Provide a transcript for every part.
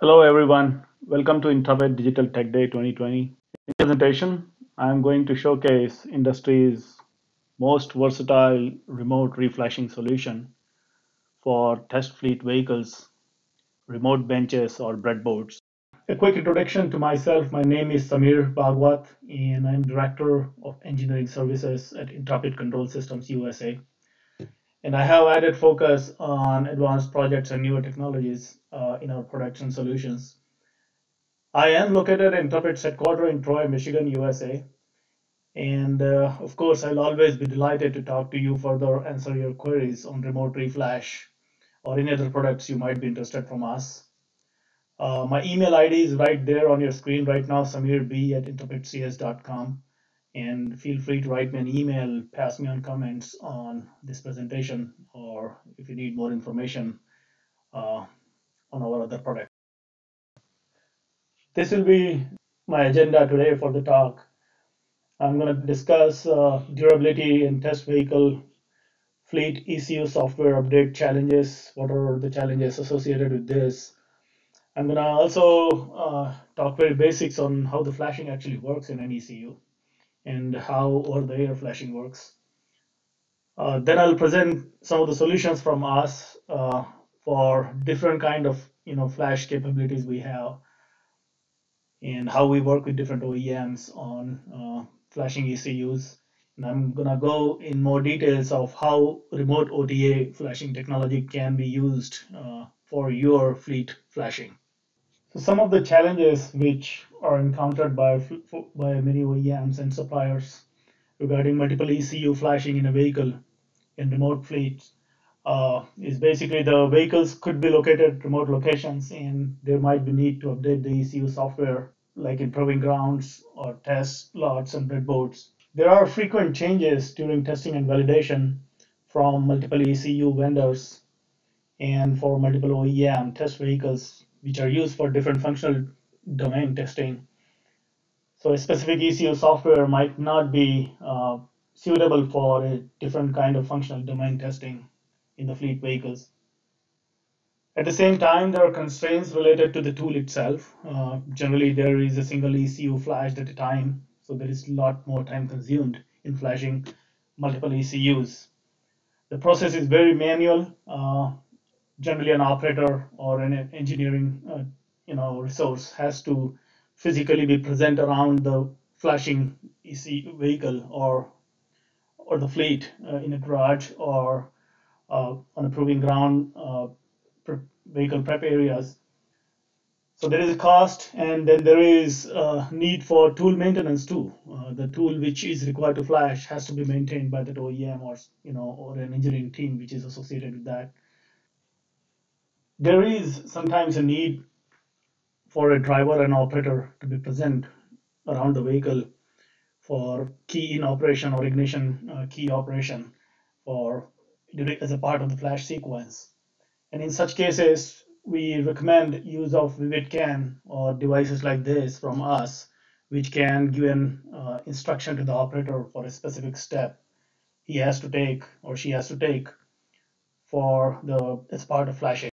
Hello everyone, welcome to Intrepid Digital Tech Day 2020. In this presentation, I'm going to showcase industry's most versatile remote reflashing solution for test fleet vehicles, remote benches or breadboards. A quick introduction to myself. My name is Samir Bhagwat and I'm Director of Engineering Services at Intrepid Control Systems USA and I have added focus on advanced projects and newer technologies uh, in our production solutions. I am located in Intrepid's headquarters in Troy, Michigan, USA. And uh, of course, I'll always be delighted to talk to you further, answer your queries on remote reflash or any other products you might be interested from us. Uh, my email ID is right there on your screen right now, samirb at intrepidcs.com and feel free to write me an email, pass me on comments on this presentation, or if you need more information uh, on our other product. This will be my agenda today for the talk. I'm going to discuss uh, durability in test vehicle fleet ECU software update challenges. What are the challenges associated with this? I'm going to also uh, talk very basics on how the flashing actually works in an ECU and how over-the-air flashing works. Uh, then I'll present some of the solutions from us uh, for different kind of you know flash capabilities we have and how we work with different OEMs on uh, flashing ECUs. And I'm gonna go in more details of how remote OTA flashing technology can be used uh, for your fleet flashing. So some of the challenges which are encountered by, by many OEMs and suppliers regarding multiple ECU flashing in a vehicle in remote fleets uh, is basically the vehicles could be located at remote locations and there might be need to update the ECU software like in proving grounds or test lots and breadboards. There are frequent changes during testing and validation from multiple ECU vendors and for multiple OEM test vehicles which are used for different functional domain testing. So a specific ECU software might not be uh, suitable for a different kind of functional domain testing in the fleet vehicles. At the same time, there are constraints related to the tool itself. Uh, generally, there is a single ECU flashed at a time, so there is a lot more time consumed in flashing multiple ECUs. The process is very manual. Uh, generally an operator or an engineering uh, you know resource has to physically be present around the flashing EC vehicle or or the fleet uh, in a garage or uh, on a proving ground uh, vehicle prep areas. So there is a cost, and then there is a need for tool maintenance too. Uh, the tool which is required to flash has to be maintained by the OEM or you know or an engineering team which is associated with that there is sometimes a need for a driver and operator to be present around the vehicle for key in operation or ignition uh, key operation or as a part of the flash sequence. And in such cases, we recommend use of VividCAN or devices like this from us, which can give an uh, instruction to the operator for a specific step he has to take or she has to take for the as part of flashing.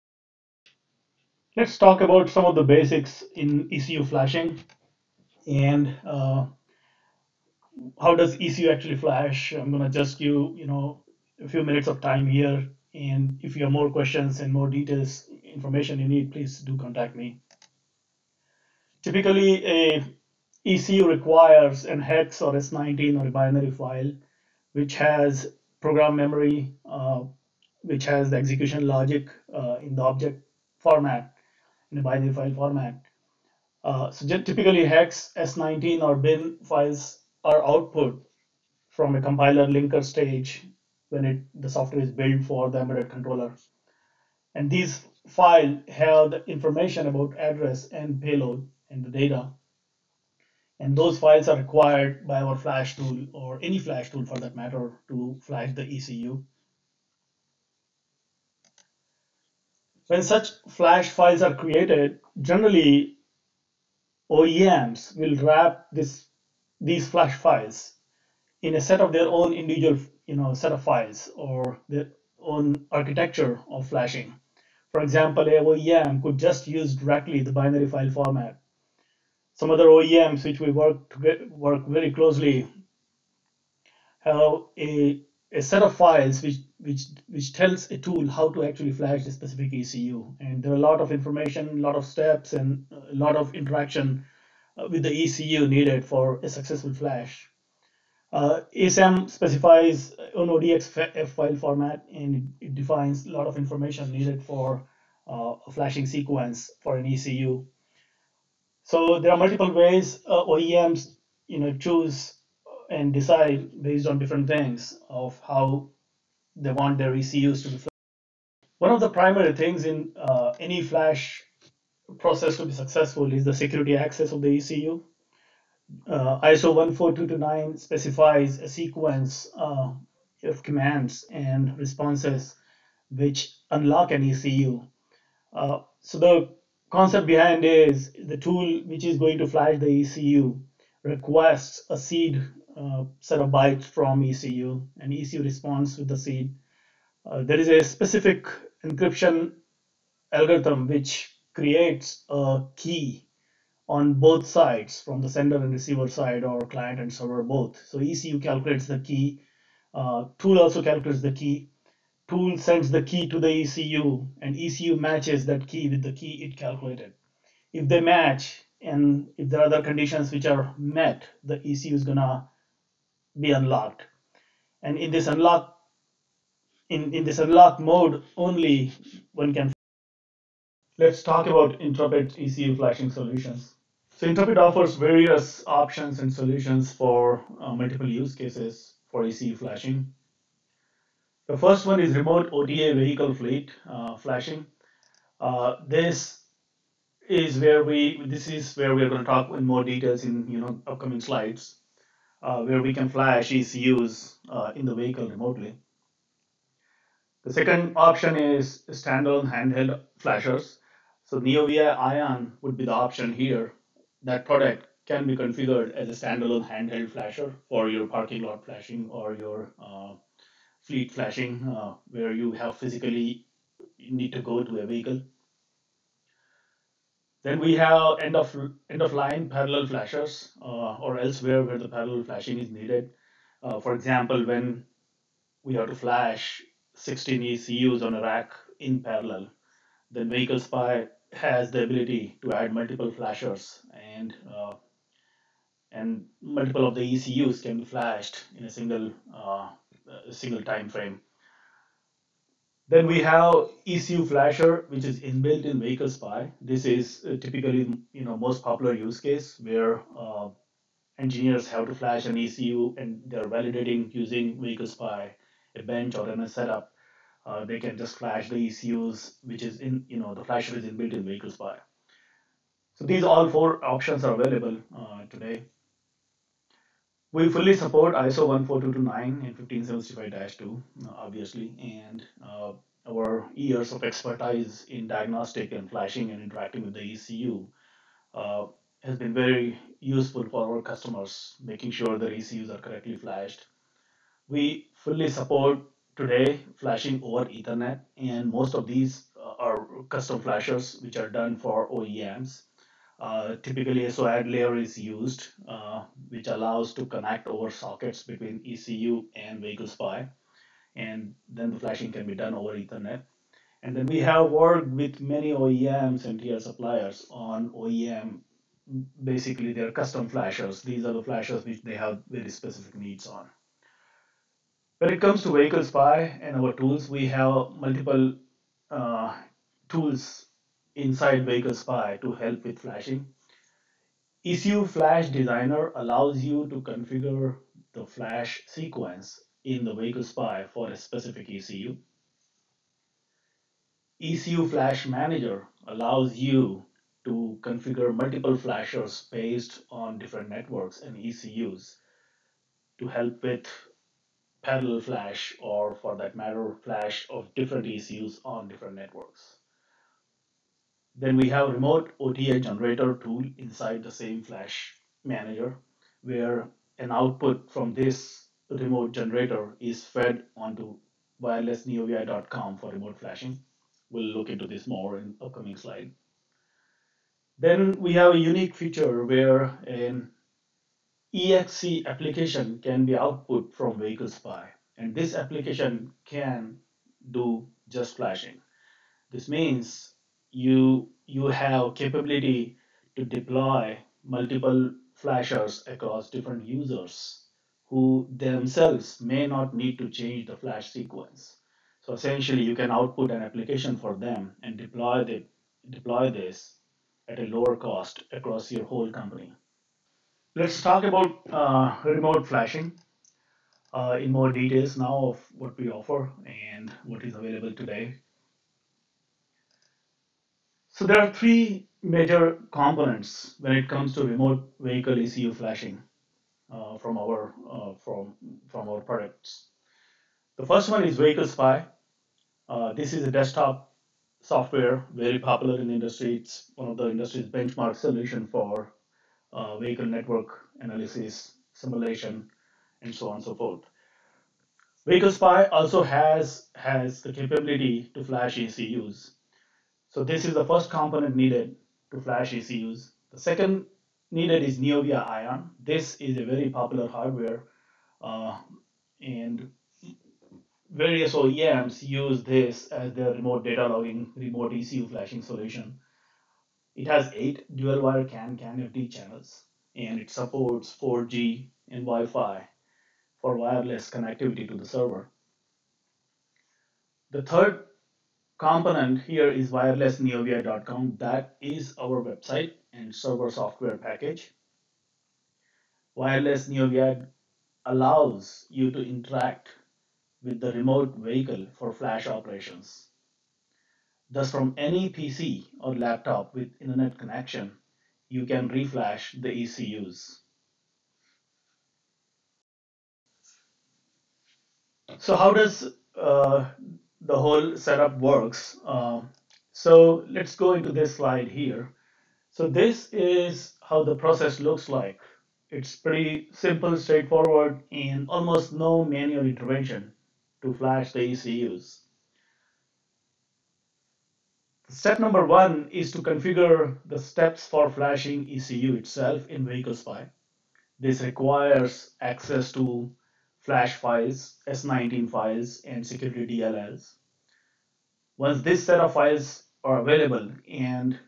Let's talk about some of the basics in ECU flashing and uh, how does ECU actually flash. I'm gonna just give you know a few minutes of time here and if you have more questions and more details information you need please do contact me. Typically a ECU requires an hex or S19 or a binary file which has program memory uh, which has the execution logic uh, in the object format in a binary file format. Uh, so typically hex, S19 or bin files are output from a compiler linker stage when it, the software is built for the embedded controller. And these files have the information about address and payload and the data. And those files are required by our flash tool or any flash tool for that matter to flash the ECU. When such flash files are created, generally OEMs will wrap this, these flash files in a set of their own individual you know, set of files or their own architecture of flashing For example, a OEM could just use directly the binary file format. Some other OEMs which we work work very closely have a, a set of files which which which tells a tool how to actually flash the specific ECU. And there are a lot of information, a lot of steps, and a lot of interaction uh, with the ECU needed for a successful flash. Uh, ASAM specifies an ODX file format and it, defines a lot of information needed for uh, a flashing sequence for an ECU. So there are multiple ways uh, OEMs you know choose and decide based on different things of how they want their ECUs to be. One of the primary things in uh, any flash process to be successful is the security access of the ECU. Uh, ISO 14229 specifies a sequence uh, of commands and responses which unlock an ECU. Uh, so the concept behind is the tool which is going to flash the ECU requests a seed uh, set of bytes from ECU and ECU responds with the seed. Uh, there is a specific encryption algorithm which creates a key on both sides from the sender and receiver side or client and server both. So ECU calculates the key, uh, tool also calculates the key, tool sends the key to the ECU and ECU matches that key with the key it calculated. If they match and if there are other conditions which are met, the ECU is gonna be unlocked. And in this unlock in, in this unlock mode only one can let's talk about Intrepid ECU flashing solutions. So Intrepid offers various options and solutions for uh, multiple use cases for ECU flashing. The first one is remote OTA vehicle fleet uh, flashing. Uh, this is where we this is where we are going to talk in more details in you know upcoming slides uh, where we can flash ECUs uh, in the vehicle remotely. The second option is standalone handheld flashers. So NeoVI Ion would be the option here. That product can be configured as a standalone handheld flasher for your parking lot flashing or your uh, fleet flashing uh, where you have physically you need to go to a vehicle. Then we have end of end of line parallel flashers uh, or elsewhere where the parallel flashing is needed. Uh, for example, when we have to flash 16 ECUs on a rack in parallel, then Vehicle Spy has the ability to add multiple flashers and uh, and multiple of the ECUs can be flashed in a single uh, single time frame. Then we have ECU flasher, which is inbuilt in Vehicle Spy. This is uh, typically, you know, most popular use case where uh, engineers have to flash an ECU and they're validating using Vehicle Spy, a bench or MS setup. Uh, they can just flash the ECUs, which is in, you know, the flasher is inbuilt in Vehicle Spy. So these all four options are available uh, today. We fully support ISO 14229 and 15765-2, uh, obviously, and uh, our years of expertise in diagnostic and flashing and interacting with the ECU uh, has been very useful for our customers, making sure their ECUs are correctly flashed. We fully support today flashing over Ethernet, and most of these uh, are custom flashers which are done for OEMs. Uh, typically, a SoAd layer is used, uh, which allows to connect over sockets between ECU and Vehicle Spy, and then the flashing can be done over Ethernet. And then we have worked with many OEMs and tier suppliers on OEM, basically their custom flashers. These are the flashers which they have very specific needs on. When it comes to Vehicle Spy and our tools, we have multiple uh, tools inside Vehicle Spy to help with flashing. ECU Flash Designer allows you to configure the flash sequence in the Vehicle Spy for a specific ECU. ECU Flash Manager allows you to configure multiple flashers based on different networks and ECUs to help with parallel flash or for that matter flash of different ECUs on different networks. Then we have remote OTA generator tool inside the same Flash manager where an output from this remote generator is fed onto wirelessneovi.com for remote flashing. We'll look into this more in the upcoming slide. Then we have a unique feature where an EXE application can be output from Vehicle Spy. And this application can do just flashing. This means you, you have capability to deploy multiple flashers across different users who themselves may not need to change the flash sequence. So essentially you can output an application for them and deploy, the, deploy this at a lower cost across your whole company. Let's talk about uh, remote flashing uh, in more details now of what we offer and what is available today. So there are three major components when it comes to remote vehicle ECU flashing uh, from our uh, from from our products. The first one is Vehicle Spy. Uh, this is a desktop software, very popular in the industry. It's one of the industry's benchmark solution for uh, vehicle network analysis, simulation, and so on and so forth. Vehicle Spy also has has the capability to flash ECUs. So this is the first component needed to flash ECUs. The second needed is NeoVI Ion. This is a very popular hardware uh, and various OEMs use this as their remote data logging, remote ECU flashing solution. It has eight dual wire CAN CAN FD channels and it supports 4G and Wi-Fi for wireless connectivity to the server. The third component here is wirelessneovi.com. That is our website and server software package. Wireless NeoVI allows you to interact with the remote vehicle for flash operations. Thus, from any PC or laptop with internet connection, you can reflash the ECUs. So how does uh, the whole setup works? Uh, so let's go into this slide here. So this is how the process looks like. It's pretty simple, straightforward, and almost no manual intervention to flash the ECUs. Step number one is to configure the steps for flashing ECU itself in Vehicle Spy. This requires access to flash files, S19 files, and security DLLs. Once this set of files are available and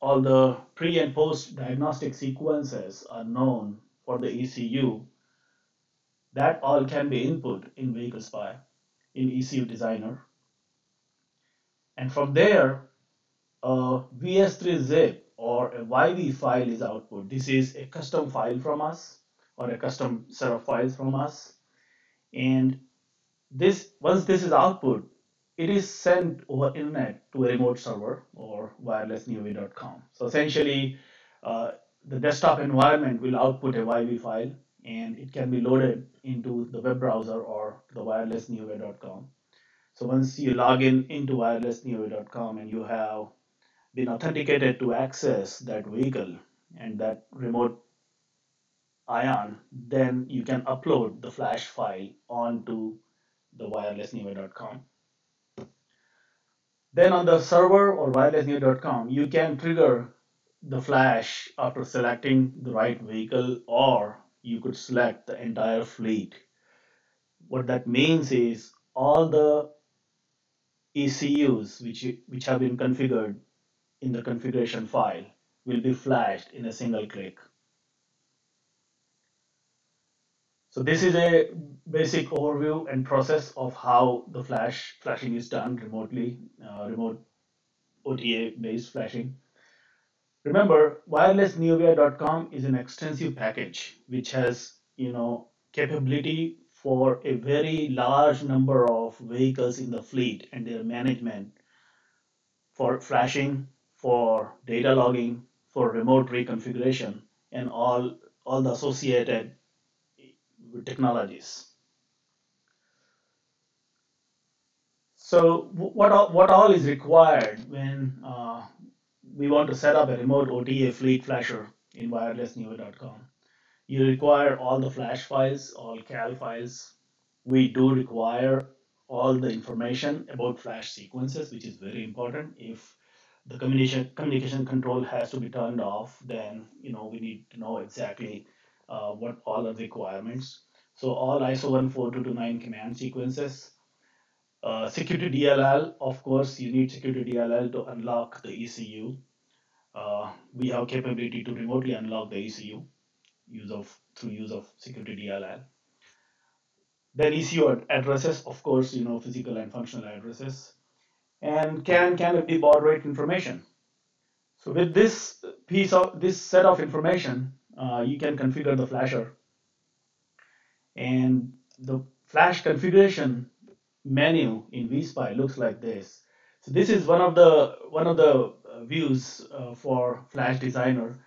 all the pre and post diagnostic sequences are known for the ECU, that all can be input in Vehicle Spy in ECU Designer. And from there, a VS3 zip or a YV file is output. This is a custom file from us or a custom set of files from us. And this once this is output, it is sent over internet to a remote server or wirelessneovi.com. So essentially, uh, the desktop environment will output a YV file and it can be loaded into the web browser or the wirelessneovi.com. So once you log in into wirelessneovi.com and you have been authenticated to access that vehicle and that remote ion, then you can upload the flash file onto the wirelessneovi.com. Then on the server or wirelessneovi.com, you can trigger the flash after selecting the right vehicle or you could select the entire fleet. What that means is all the ECUs which, which have been configured in the configuration file will be flashed in a single click. So this is a basic overview and process of how the flash flashing is done remotely, uh, remote OTA based flashing. Remember, wirelessneovi.com is an extensive package which has, you know, capability for a very large number of vehicles in the fleet and their management for flashing, for data logging, for remote reconfiguration, and all, all the associated technologies. So what all, what all is required when uh, we want to set up a remote OTA fleet flasher in wirelessneovi.com? You require all the flash files, all CAL files. We do require all the information about flash sequences, which is very important. If the communication communication control has to be turned off, then you know we need to know exactly uh, what all are the requirements. So all ISO 14229 command sequences. Uh, security DLL, of course, you need security DLL to unlock the ECU. Uh, we have capability to remotely unlock the ECU use of through use of security DLL. Then ECU addresses, of course, you know, physical and functional addresses. And can can it be baud rate information? So with this piece of this set of information, uh, you can configure the flasher. And the flash configuration menu in vSpy looks like this. So this is one of the one of the uh, views uh, for Flash Designer,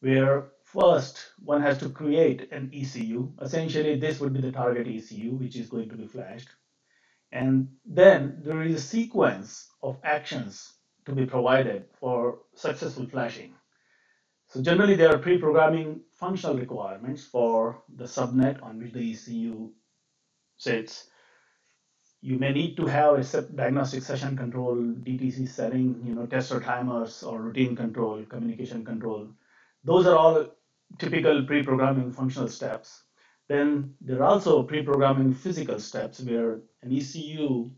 where First, one has to create an ECU. Essentially, this would be the target ECU, which is going to be flashed. And then there is a sequence of actions to be provided for successful flashing. So generally, there are pre-programming functional requirements for the subnet on which the ECU sits. You may need to have a diagnostic session control, DTC setting, you know, tester timers or routine control, communication control. Those are all typical pre-programming functional steps. Then there are also pre-programming physical steps where an ECU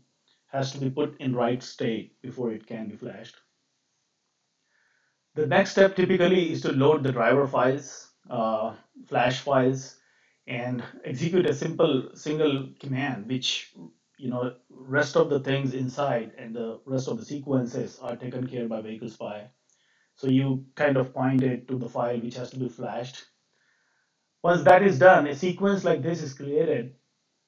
has to be put in right state before it can be flashed. The next step typically is to load the driver files, uh, flash files, and execute a simple single command, which you know rest of the things inside and the rest of the sequences are taken care by vehicle spy. So you kind of point it to the file which has to be flashed. Once that is done, a sequence like this is created.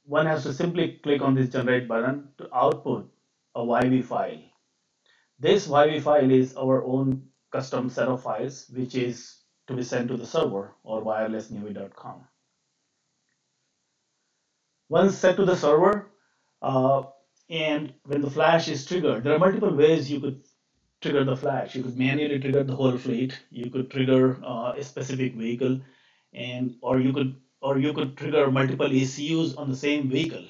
One has to simply click on this generate button to output a YV file. This YV file is our own custom set of files, which is to be sent to the server or wirelessneovi.com. Once set to the server, uh, and when the flash is triggered, there are multiple ways you could trigger the flash. You could manually trigger the whole fleet. You could trigger uh, a specific vehicle, and or you could or you could trigger multiple ECUs on the same vehicle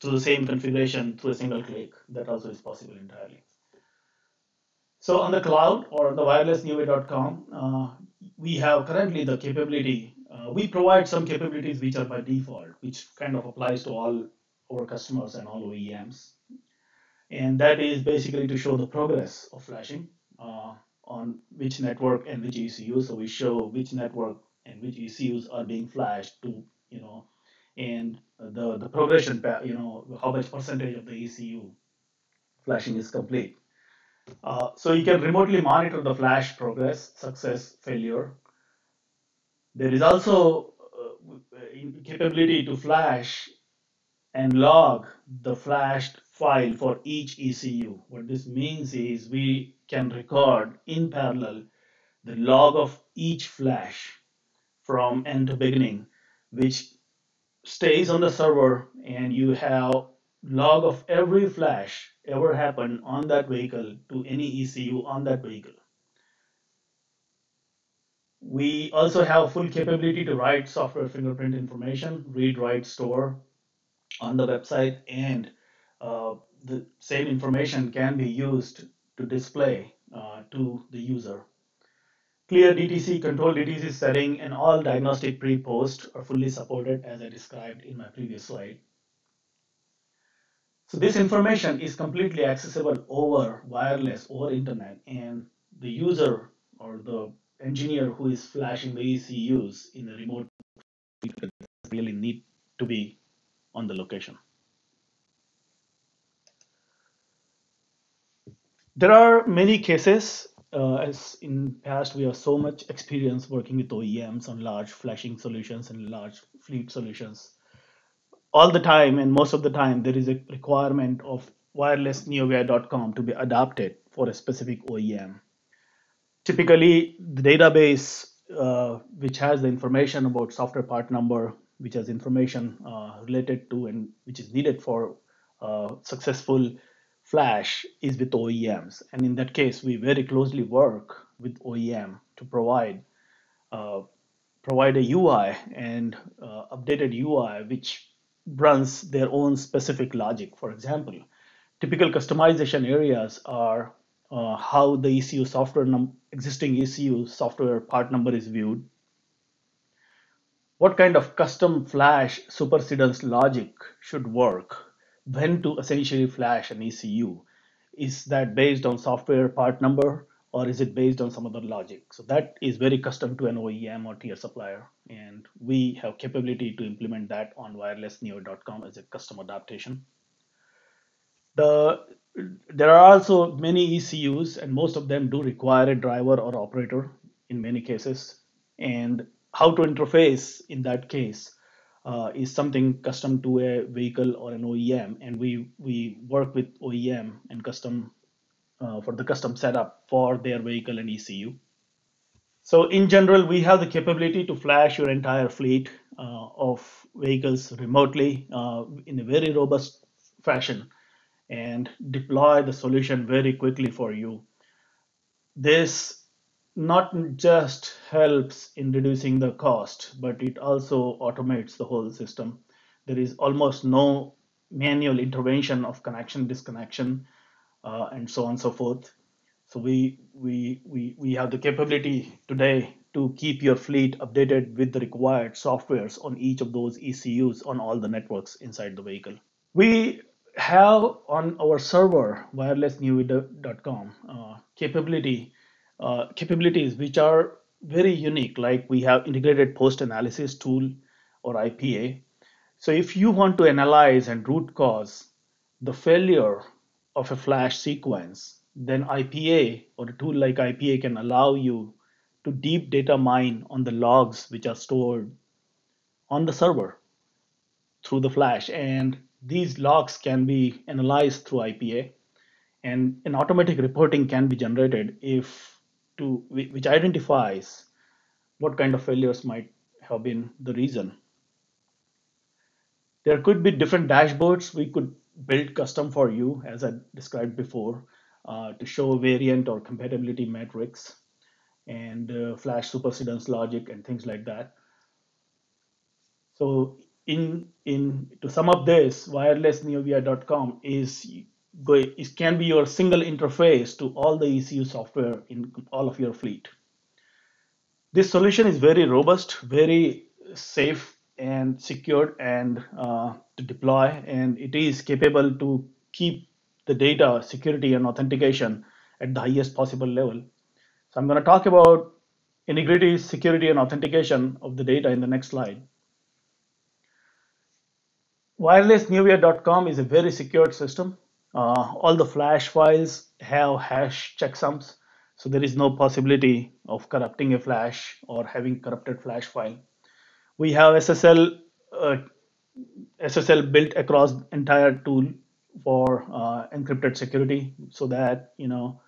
to the same configuration through a single click. That also is possible entirely. So on the cloud or the wirelessneovi.com, uh, we have currently the capability. Uh, we provide some capabilities which are by default, which kind of applies to all our customers and all OEMs and that is basically to show the progress of flashing uh, on which network and which ECU. So we show which network and which ECUs are being flashed to, you know, and the the progression, you know, how much percentage of the ECU flashing is complete. Uh, so you can remotely monitor the flash progress, success, failure. There is also uh, capability to flash and log the flashed file for each ECU. What this means is we can record in parallel the log of each flash from end to beginning, which stays on the server and you have log of every flash ever happened on that vehicle to any ECU on that vehicle. We also have full capability to write software fingerprint information, read, write, store on the website and uh, the same information can be used to display uh, to the user. Clear DTC, control DTC setting, and all diagnostic pre-post are fully supported as I described in my previous slide. So this information is completely accessible over wireless or internet and the user or the engineer who is flashing the ECUs in the remote really need to be on the location. There are many cases, uh, as in past we have so much experience working with OEMs on large flashing solutions and large fleet solutions. All the time and most of the time there is a requirement of wirelessneovi.com to be adapted for a specific OEM. Typically, the database uh, which has the information about software part number, which has information uh, related to and which is needed for uh, successful Flash is with OEMs, and in that case, we very closely work with OEM to provide uh, provide a UI and uh, updated UI which runs their own specific logic. For example, typical customization areas are uh, how the ECU software existing ECU software part number is viewed, what kind of custom flash supersedence logic should work, when to essentially flash an ECU. Is that based on software part number or is it based on some other logic? So that is very custom to an OEM or tier supplier. And we have capability to implement that on wirelessneo.com as a custom adaptation. The, there are also many ECUs and most of them do require a driver or operator in many cases. And how to interface in that case uh, is something custom to a vehicle or an OEM, and we we work with OEM and custom uh, for the custom setup for their vehicle and ECU. So in general, we have the capability to flash your entire fleet uh, of vehicles remotely uh, in a very robust fashion and deploy the solution very quickly for you. This not just helps in reducing the cost, but it also automates the whole system. There is almost no manual intervention of connection, disconnection, uh, and so on and so forth. So we, we, we, we have the capability today to keep your fleet updated with the required softwares on each of those ECUs on all the networks inside the vehicle. We have on our server, wirelessneo.com, uh, capability uh, capabilities which are very unique, like we have integrated post analysis tool or IPA. So if you want to analyze and root cause the failure of a flash sequence, then IPA or a tool like IPA can allow you to deep data mine on the logs which are stored on the server through the flash. And these logs can be analyzed through IPA and an automatic reporting can be generated if to which identifies what kind of failures might have been the reason. There could be different dashboards we could build custom for you, as I described before, uh, to show variant or compatibility metrics and uh, flash supersedence logic and things like that. So in in to sum up this, wirelessneovi.com is can be your single interface to all the ECU software in all of your fleet. This solution is very robust, very safe and secured and uh, to deploy and it is capable to keep the data security and authentication at the highest possible level. So I'm going to talk about integrity, security and authentication of the data in the next slide. WirelessNeoVI.com is a very secured system. Uh, all the flash files have hash checksums, so there is no possibility of corrupting a flash or having corrupted flash file. We have SSL uh, SSL built across entire tool for uh, encrypted security, so that you know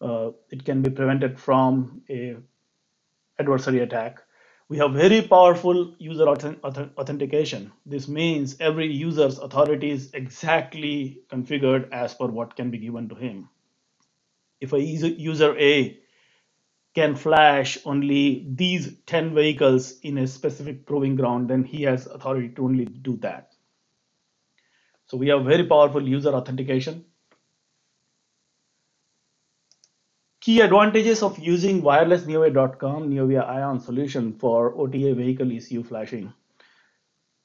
uh, it can be prevented from a adversary attack. We have very powerful user authentication. This means every user's authority is exactly configured as per what can be given to him. If a user A can flash only these 10 vehicles in a specific proving ground, then he has authority to only do that. So we have very powerful user authentication. Key advantages of using wireless wirelessneovi.com NeoVI Ion solution for OTA vehicle ECU flashing.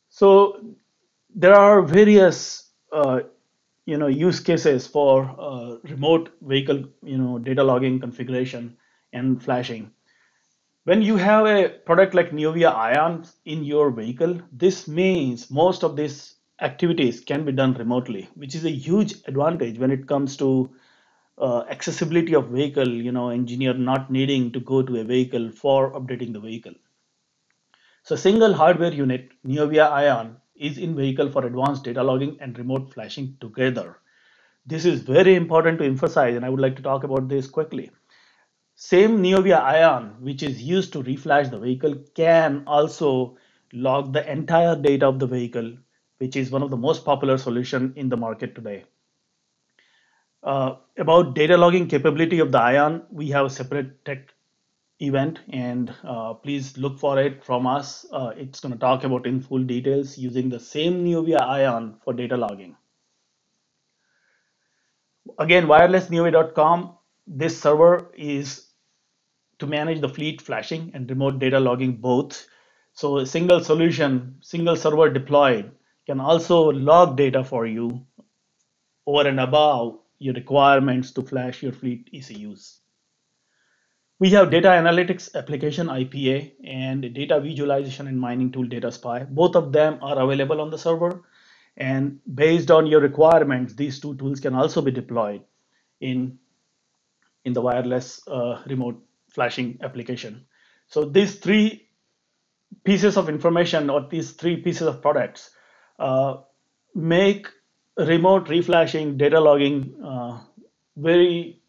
So there are various uh, you know use cases for uh, remote vehicle you know data logging configuration and flashing. When you have a product like NeoVI Ion in your vehicle, this means most of these activities can be done remotely, which is a huge advantage when it comes to uh, accessibility of vehicle, you know, engineer not needing to go to a vehicle for updating the vehicle. So single hardware unit, NeoVI Ion, is in vehicle for advanced data logging and remote flashing together. This is very important to emphasize and I would like to talk about this quickly. Same NeoVI Ion, which is used to reflash the vehicle, can also log the entire data of the vehicle, which is one of the most popular solution in the market today. Uh, about data logging capability of the Ion, we have a separate tech event and uh, please look for it from us. Uh, it's going to talk about in full details using the same NeoVI Ion for data logging. Again, wirelessneovi.com, this server is to manage the fleet flashing and remote data logging both. So a single solution, single server deployed can also log data for you over and above your requirements to flash your fleet ECUs. We have data analytics application IPA and data visualization and mining tool DataSpy. Both of them are available on the server. And based on your requirements, these two tools can also be deployed in, in the wireless uh, remote flashing application. So these three pieces of information or these three pieces of products uh, make remote reflashing data logging uh, very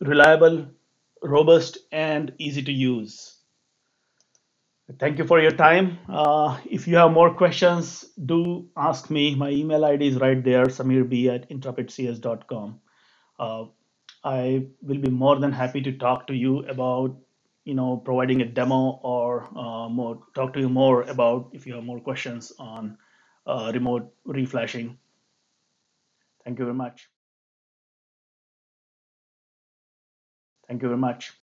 reliable, robust, and easy to use. Thank you for your time. Uh, if you have more questions, do ask me. My email ID is right there, samirb at intrepidcs.com. I will be more than happy to talk to you about, you know, providing a demo or uh, more talk to you more about if you have more questions on uh, remote reflashing. Thank you very much. Thank you very much.